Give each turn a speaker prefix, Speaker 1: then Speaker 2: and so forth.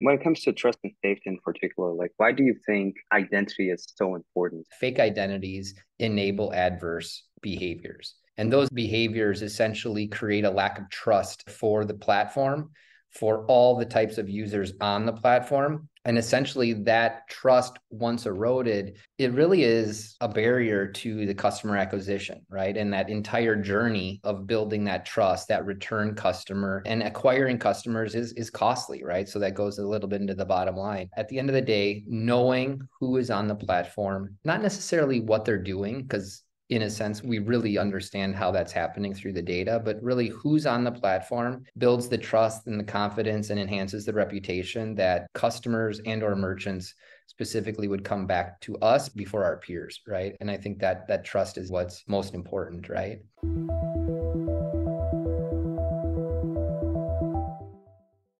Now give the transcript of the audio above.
Speaker 1: When it comes to trust and safety in particular, like why do you think identity is so important?
Speaker 2: Fake identities enable adverse behaviors. And those behaviors essentially create a lack of trust for the platform, for all the types of users on the platform. And essentially, that trust, once eroded, it really is a barrier to the customer acquisition, right? And that entire journey of building that trust, that return customer and acquiring customers is, is costly, right? So that goes a little bit into the bottom line. At the end of the day, knowing who is on the platform, not necessarily what they're doing, because in a sense we really understand how that's happening through the data but really who's on the platform builds the trust and the confidence and enhances the reputation that customers and or merchants specifically would come back to us before our peers right? And i think that that trust is what's most important right